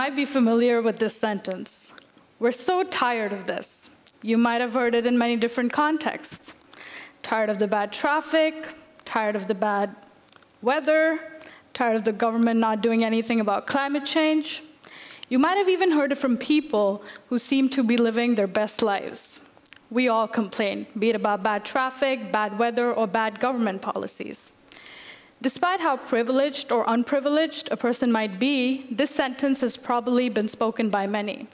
Might be familiar with this sentence. We're so tired of this. You might have heard it in many different contexts. Tired of the bad traffic, tired of the bad weather, tired of the government not doing anything about climate change. You might have even heard it from people who seem to be living their best lives. We all complain, be it about bad traffic, bad weather, or bad government policies. Despite how privileged or unprivileged a person might be, this sentence has probably been spoken by many.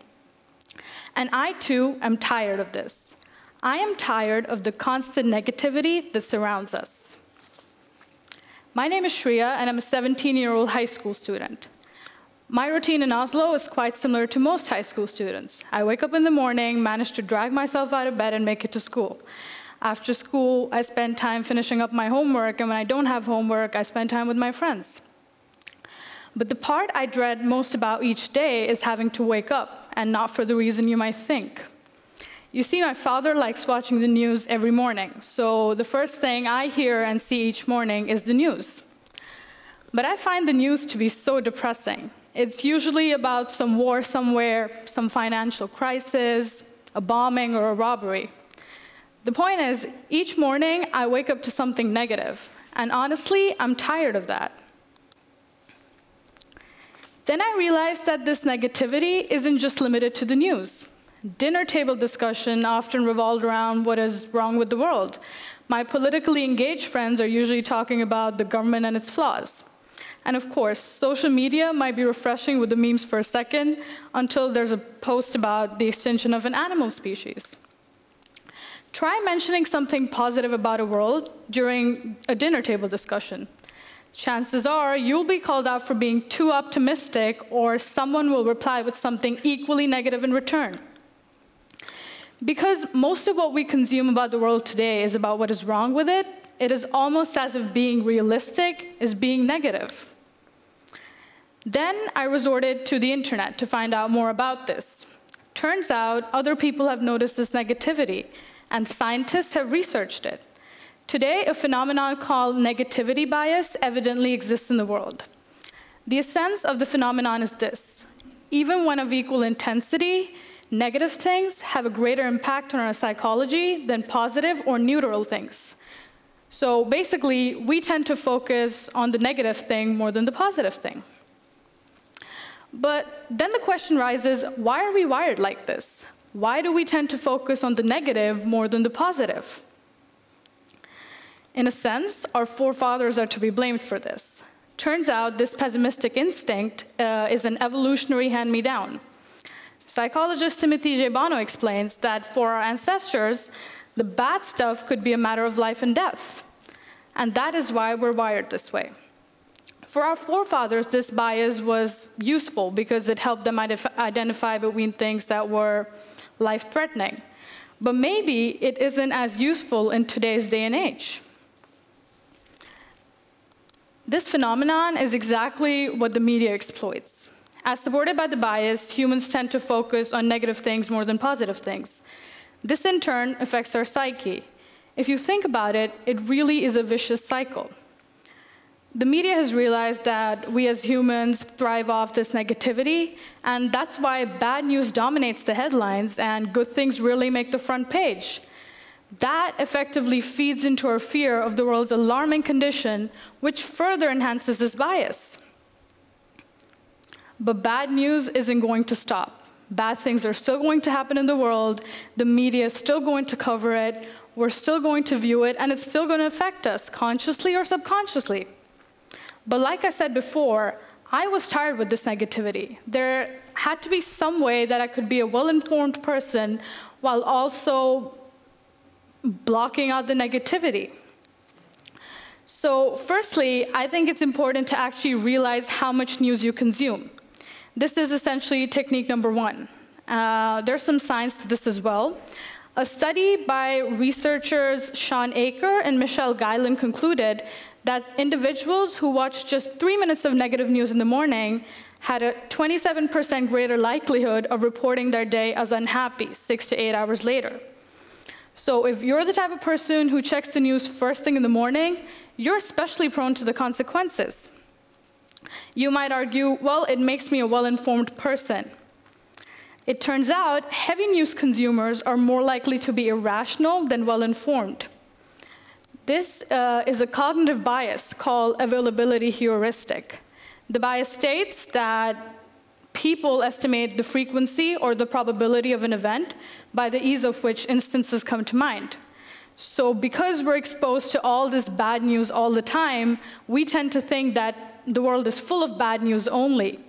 And I too am tired of this. I am tired of the constant negativity that surrounds us. My name is Shriya, and I'm a 17 year old high school student. My routine in Oslo is quite similar to most high school students. I wake up in the morning, manage to drag myself out of bed, and make it to school. After school, I spend time finishing up my homework, and when I don't have homework, I spend time with my friends. But the part I dread most about each day is having to wake up, and not for the reason you might think. You see, my father likes watching the news every morning, so the first thing I hear and see each morning is the news. But I find the news to be so depressing. It's usually about some war somewhere, some financial crisis, a bombing, or a robbery. The point is, each morning I wake up to something negative, and honestly, I'm tired of that. Then I realized that this negativity isn't just limited to the news. Dinner table discussion often revolved around what is wrong with the world. My politically engaged friends are usually talking about the government and its flaws. And of course, social media might be refreshing with the memes for a second until there's a post about the extinction of an animal species. Try mentioning something positive about a world during a dinner table discussion. Chances are you'll be called out for being too optimistic, or someone will reply with something equally negative in return. Because most of what we consume about the world today is about what is wrong with it, it is almost as if being realistic is being negative. Then I resorted to the internet to find out more about this. Turns out other people have noticed this negativity and scientists have researched it. Today, a phenomenon called negativity bias evidently exists in the world. The essence of the phenomenon is this. Even when of equal intensity, negative things have a greater impact on our psychology than positive or neutral things. So basically, we tend to focus on the negative thing more than the positive thing. But then the question rises, why are we wired like this? Why do we tend to focus on the negative more than the positive? In a sense, our forefathers are to be blamed for this. Turns out this pessimistic instinct uh, is an evolutionary hand-me-down. Psychologist Timothy J. Bono explains that for our ancestors, the bad stuff could be a matter of life and death. And that is why we're wired this way. For our forefathers, this bias was useful because it helped them identify between things that were life-threatening. But maybe it isn't as useful in today's day and age. This phenomenon is exactly what the media exploits. As supported by the bias, humans tend to focus on negative things more than positive things. This in turn affects our psyche. If you think about it, it really is a vicious cycle the media has realized that we as humans thrive off this negativity, and that's why bad news dominates the headlines and good things really make the front page. That effectively feeds into our fear of the world's alarming condition, which further enhances this bias. But bad news isn't going to stop. Bad things are still going to happen in the world, the media is still going to cover it, we're still going to view it, and it's still going to affect us, consciously or subconsciously. But like I said before, I was tired with this negativity. There had to be some way that I could be a well-informed person while also blocking out the negativity. So firstly, I think it's important to actually realize how much news you consume. This is essentially technique number one. Uh, there's some science to this as well. A study by researchers Shawn Achor and Michelle Gielan concluded that individuals who watched just three minutes of negative news in the morning had a 27% greater likelihood of reporting their day as unhappy six to eight hours later. So if you're the type of person who checks the news first thing in the morning, you're especially prone to the consequences. You might argue, well, it makes me a well-informed person. It turns out heavy news consumers are more likely to be irrational than well-informed. This uh, is a cognitive bias called availability heuristic. The bias states that people estimate the frequency or the probability of an event by the ease of which instances come to mind. So because we're exposed to all this bad news all the time, we tend to think that the world is full of bad news only.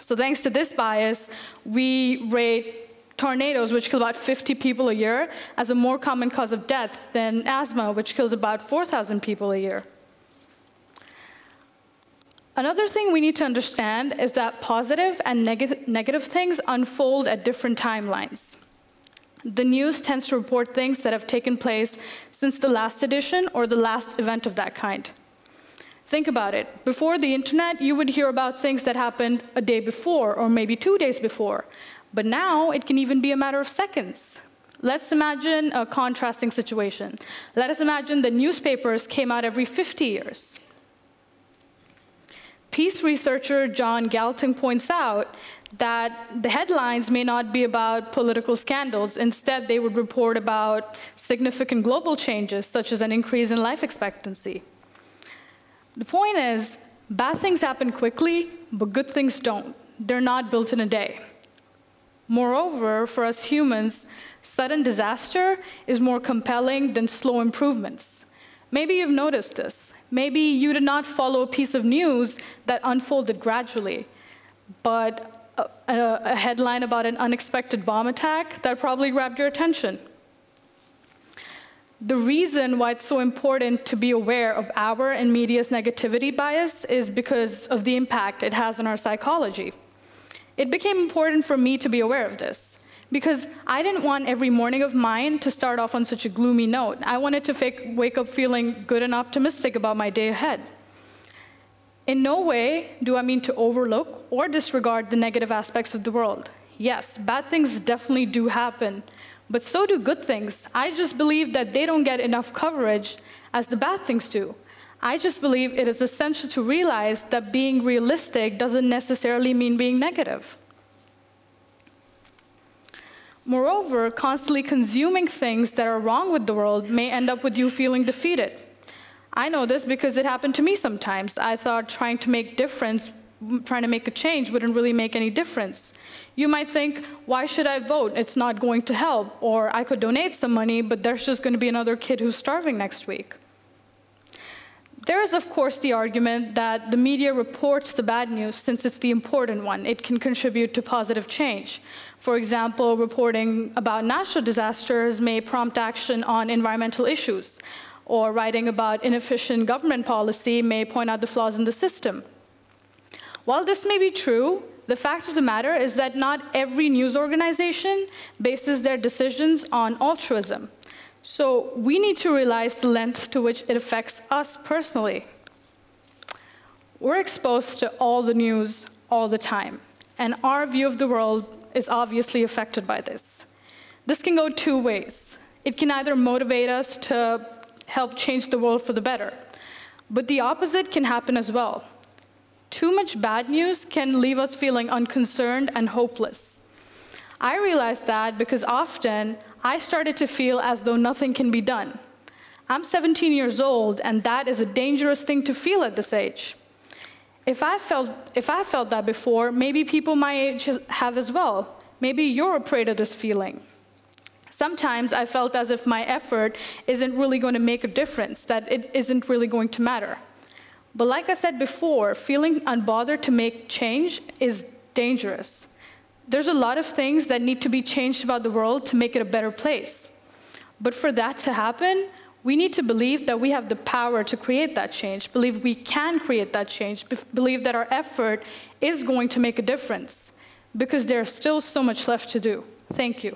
So thanks to this bias, we rate tornadoes, which kill about 50 people a year, as a more common cause of death than asthma, which kills about 4,000 people a year. Another thing we need to understand is that positive and neg negative things unfold at different timelines. The news tends to report things that have taken place since the last edition or the last event of that kind. Think about it. Before the internet, you would hear about things that happened a day before or maybe two days before. But now it can even be a matter of seconds. Let's imagine a contrasting situation. Let us imagine that newspapers came out every 50 years. Peace researcher John Galtung points out that the headlines may not be about political scandals. Instead, they would report about significant global changes, such as an increase in life expectancy. The point is, bad things happen quickly, but good things don't. They're not built in a day. Moreover, for us humans, sudden disaster is more compelling than slow improvements. Maybe you've noticed this. Maybe you did not follow a piece of news that unfolded gradually, but a, a, headline about an unexpected bomb attack that probably grabbed your attention. The reason why it's so important to be aware of our and media's negativity bias is because of the impact it has on our psychology. It became important for me to be aware of this because I didn't want every morning of mine to start off on such a gloomy note. I wanted to fake, wake up feeling good and optimistic about my day ahead. In no way do I mean to overlook or disregard the negative aspects of the world. Yes, bad things definitely do happen, but so do good things. I just believe that they don't get enough coverage as the bad things do. I just believe it is essential to realize that being realistic doesn't necessarily mean being negative. Moreover, constantly consuming things that are wrong with the world may end up with you feeling defeated. I know this because it happened to me sometimes. I thought trying to make difference, trying to make a change wouldn't really make any difference. You might think, why should I vote? It's not going to help. Or I could donate some money, but there's just going to be another kid who's starving next week. There is, of course, the argument that the media reports the bad news since it's the important one. It can contribute to positive change. For example, reporting about natural disasters may prompt action on environmental issues, or writing about inefficient government policy may point out the flaws in the system. While this may be true, the fact of the matter is that not every news organization bases their decisions on altruism. So we need to realize the length to which it affects us personally. We're exposed to all the news all the time, and our view of the world is obviously affected by this. This can go two ways. It can either motivate us to help change the world for the better, but the opposite can happen as well. Too much bad news can leave us feeling unconcerned and hopeless. I realized that because often I started to feel as though nothing can be done. I'm 17 years old, and that is a dangerous thing to feel at this age. If I felt, if I felt that before, maybe people my age have as well. Maybe you're a prey to this feeling. Sometimes I felt as if my effort isn't really going to make a difference, that it isn't really going to matter. But like I said before, feeling unbothered to make change is dangerous. There's a lot of things that need to be changed about the world to make it a better place. But for that to happen, we need to believe that we have the power to create that change, believe we can create that change, believe that our effort is going to make a difference, because there's still so much left to do. Thank you.